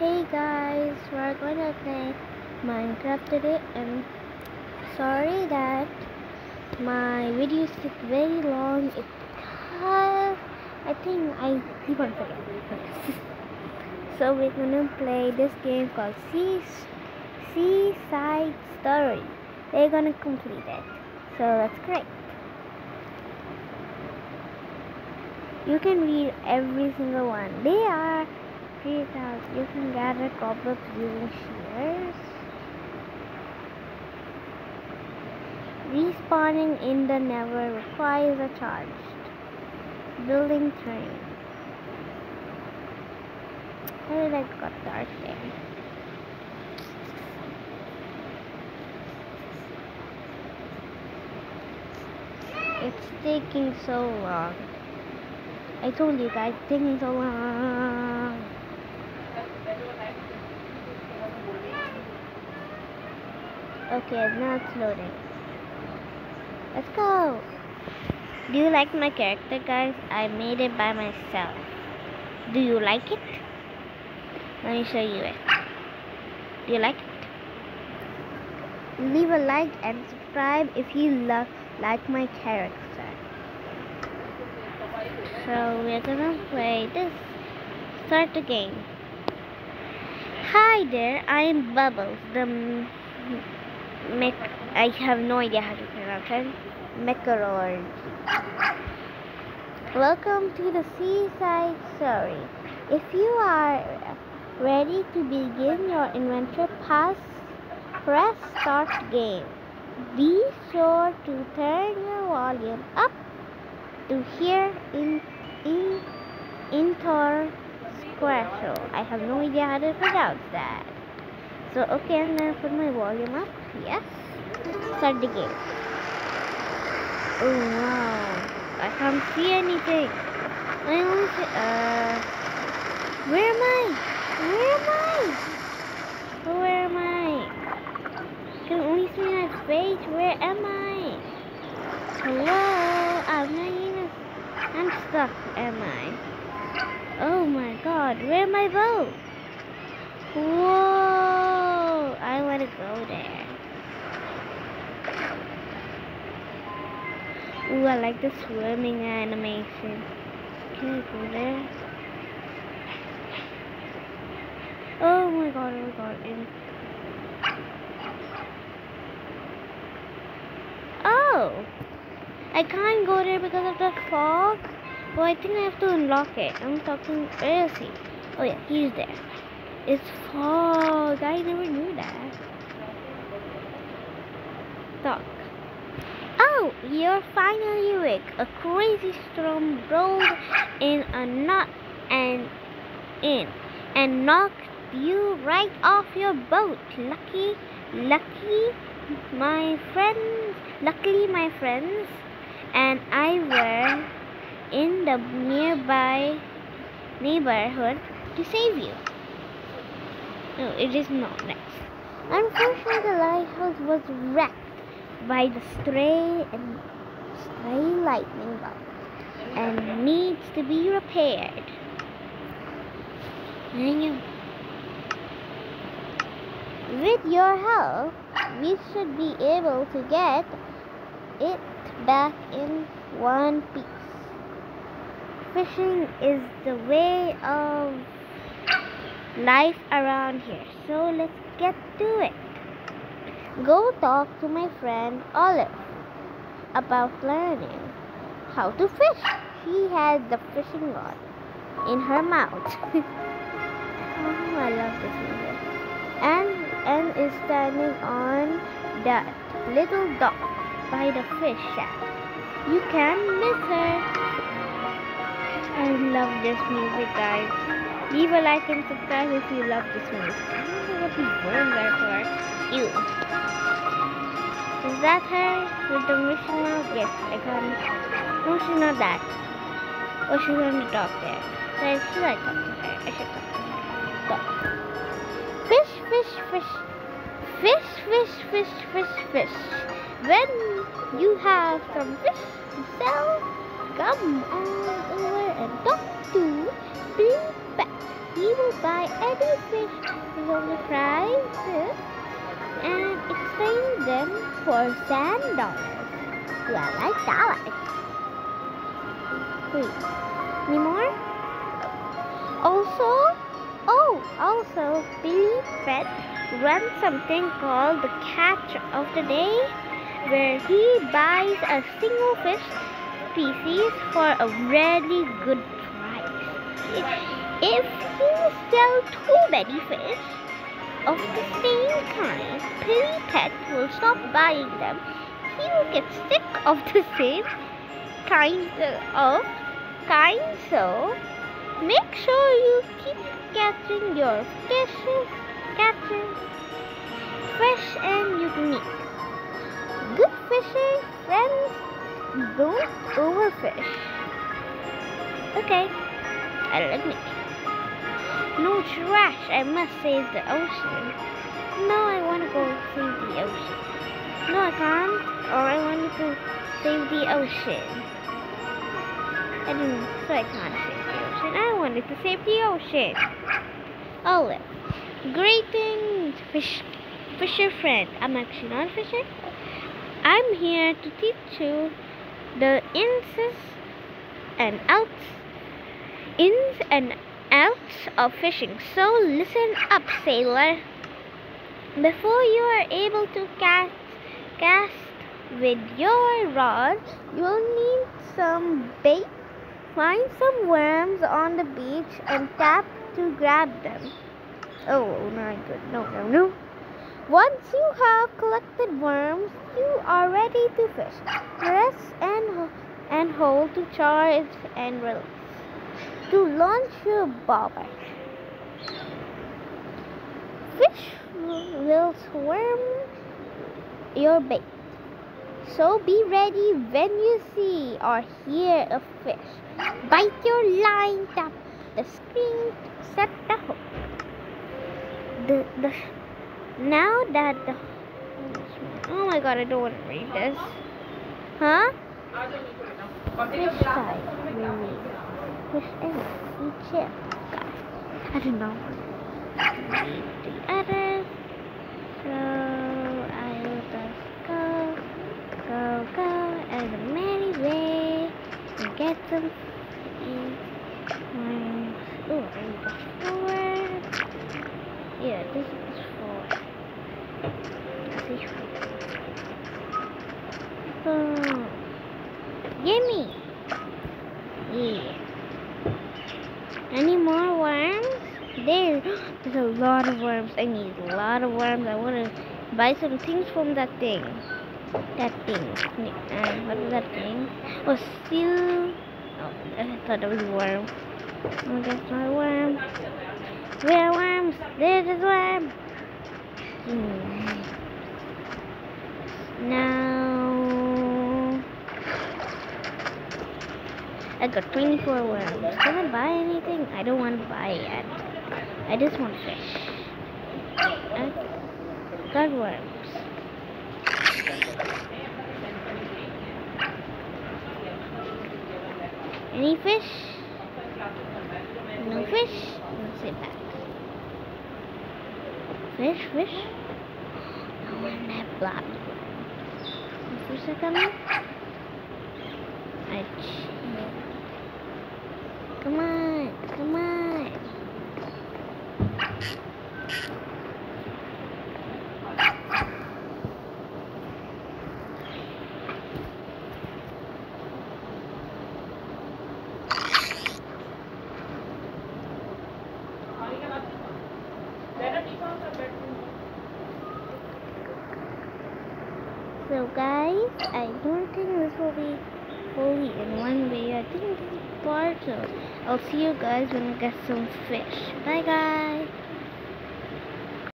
Hey guys, we're gonna play Minecraft today and sorry that my videos take very long. It has, I think I keep on forgetting. so we're gonna play this game called Sea, Seaside Story. They're gonna complete it. So that's great. You can read every single one. They are three thousand. Uh, you can gather cobwebs using shears. Respawning in the Nether requires a charge. Building terrain. How did I got dark there? It's taking so long. I told you guys, taking so long. Okay, now it's loading. Let's go. Do you like my character, guys? I made it by myself. Do you like it? Let me show you it. Do you like it? Leave a like and subscribe if you love like my character. So we're gonna play this. Start the game. Hi there, I am Bubbles, the I have no idea how to pronounce it. Mecharoid. Welcome to the seaside story. If you are ready to begin your adventure, pass, press start game. Be sure to turn your volume up to hear in in inter square I have no idea how to pronounce that. So okay, I'm gonna put my volume up. Yes. Start the game. Oh wow. I can't see anything. I only see uh where am I? Where am I? Where am I? I can only see my face. Where am I? Hello? I'm not even I'm stuck, am I? Oh my god, where my boat? Whoa! Go there. Ooh, I like the swimming animation. Can I go there? Oh my god, oh my god. Oh! I can't go there because of the fog. Well, I think I have to unlock it. I'm talking. Where is he? Oh yeah, he's there. It's fog. I never knew that. Talk. Oh, you're finally awake. A crazy storm rolled in a knot and in and knocked you right off your boat. Lucky, lucky, my friends. Luckily, my friends and I were in the nearby neighborhood to save you. No, it is not next. Unfortunately, the lighthouse was wrecked by the stray and stray lightning bolt and needs to be repaired. With your help, we should be able to get it back in one piece. Fishing is the way of life around here, so let's get to it. Go talk to my friend Olive about learning how to fish. She had the fishing rod in her mouth. oh, I love this movie. And and is standing on that little dock by the fish shack. You can miss her. I love this music, guys. Leave a like and subscribe if you love this music. I don't know what these words are for. You. Is that her with the mission mark? Yes, I got it. No, she's not that. Oh, she's on the dock there. So should I talk to her? I should talk to her. Talk. Fish, fish, fish. Fish, fish, fish, fish, fish. When you have some fish to sell, come on over and talk to. He will buy any fish from the prices and exchange them for sand dollars. Well, like dollars. Wait, any more? Also, oh, also, Billy Fred runs something called the Catch of the Day, where he buys a single fish species for a really good price. If, you sell too many fish of the same kind, Pet will stop buying them. He will get sick of the same kind uh, of kind, so make sure you keep catching your fishes, catching fresh and unique. Good fishing, friends, don't overfish. Okay, I'll admit. No trash, I must save the ocean. No, I want to go save the ocean. No, I can't, or I wanted to save the ocean. I didn't, so I can't save the ocean. I wanted to save the ocean. Oh, Olive. Greetings, fish, fisher friend. I'm actually not a fisher. I'm here to teach you the ins and outs, ins and outs of fishing. So listen up, sailor. Before you are able to cast, cast with your rod, you'll need some bait. Find some worms on the beach and tap to grab them. Oh my good, no, no, no. Once you have collected worms, you are ready to fish. Press and, and hold to charge and release. To launch your bobber. Fish will swim your bait. So be ready when you see or hear a fish. Bite your line, tap the screen set the hook. The, the, now that the oh my god, I don't want to read this. Huh? Fish side, egg, chip. I don't know. The. So I will just go, go, go, as a way and get some eat. Oh, I need four. Yeah, this is four. This is four. Oh, gimme. Yeah. Any more worms? There, there's a lot of worms. I need a lot of worms. I want to buy some things from that thing. That thing. Uh, what is that thing? Oh, seal. Oh, I thought it was a worm. Oh, that's a worm. Where are worms? There's a worm. Hmm. Now, I got 24 worms. Can I buy anything? I don't want to buy yet. I just want fish. Got worms. Any fish? No fish? Let's sit back. Fish, fish? I want that blob. Fish are coming? Come on, come on. So guys, I don't think this will be fully in one video. I think this is part, so I'll see you guys when I get some fish. Bye guys.